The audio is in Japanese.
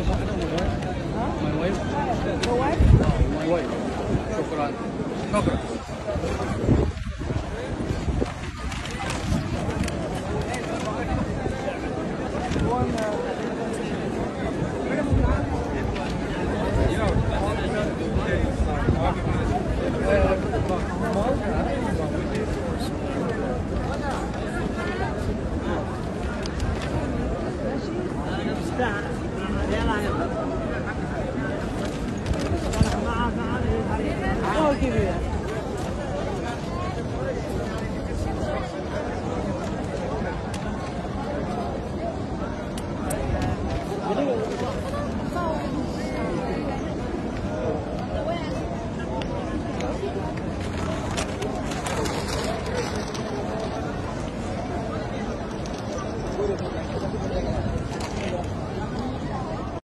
wife. My wife. Your wife? Oh, my wife. Shukran. Shukran. that. 别来了。